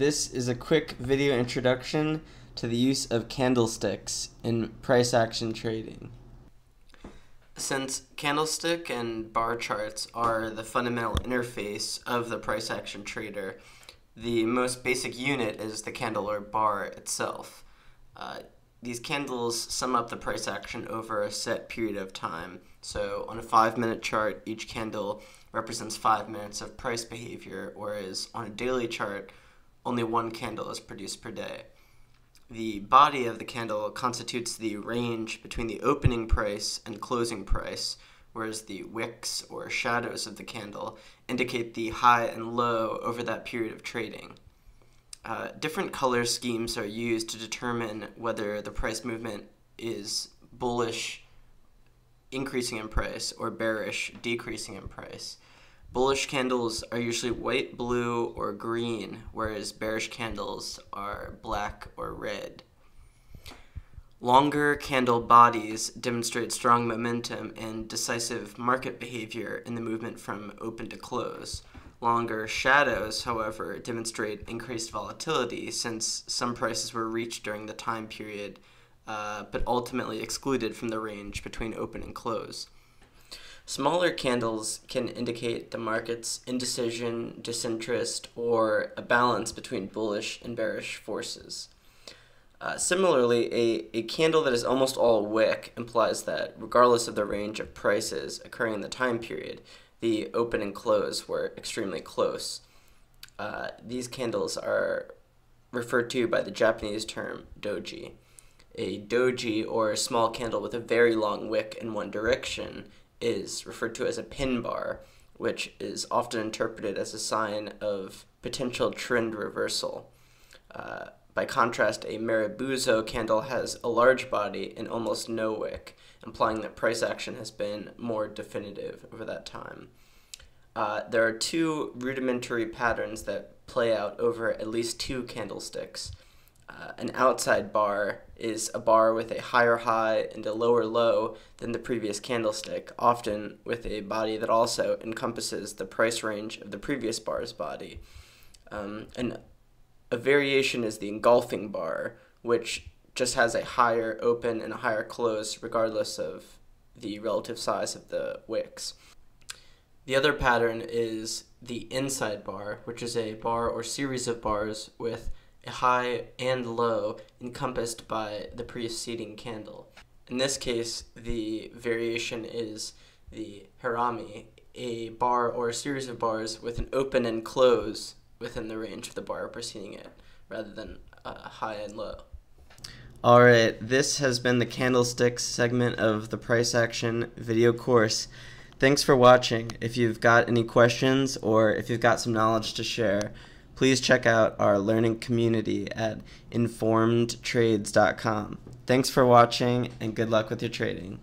This is a quick video introduction to the use of candlesticks in price action trading. Since candlestick and bar charts are the fundamental interface of the price action trader, the most basic unit is the candle or bar itself. Uh, these candles sum up the price action over a set period of time. So on a five minute chart, each candle represents five minutes of price behavior, whereas on a daily chart, only one candle is produced per day. The body of the candle constitutes the range between the opening price and closing price, whereas the wicks or shadows of the candle indicate the high and low over that period of trading. Uh, different color schemes are used to determine whether the price movement is bullish, increasing in price, or bearish, decreasing in price. Bullish candles are usually white, blue, or green, whereas bearish candles are black or red. Longer candle bodies demonstrate strong momentum and decisive market behavior in the movement from open to close. Longer shadows, however, demonstrate increased volatility since some prices were reached during the time period uh, but ultimately excluded from the range between open and close. Smaller candles can indicate the market's indecision, disinterest, or a balance between bullish and bearish forces. Uh, similarly, a, a candle that is almost all wick implies that, regardless of the range of prices occurring in the time period, the open and close were extremely close. Uh, these candles are referred to by the Japanese term doji. A doji, or a small candle with a very long wick in one direction, is referred to as a pin bar, which is often interpreted as a sign of potential trend reversal. Uh, by contrast, a Marubozu candle has a large body and almost no wick, implying that price action has been more definitive over that time. Uh, there are two rudimentary patterns that play out over at least two candlesticks. An outside bar is a bar with a higher high and a lower low than the previous candlestick, often with a body that also encompasses the price range of the previous bar's body. Um, and a variation is the engulfing bar, which just has a higher open and a higher close regardless of the relative size of the wicks. The other pattern is the inside bar, which is a bar or series of bars with high and low encompassed by the preceding candle. In this case, the variation is the harami, a bar or a series of bars with an open and close within the range of the bar preceding it, rather than uh, high and low. All right, this has been the candlesticks segment of the price action video course. Thanks for watching. If you've got any questions or if you've got some knowledge to share, please check out our learning community at informedtrades.com. Thanks for watching and good luck with your trading.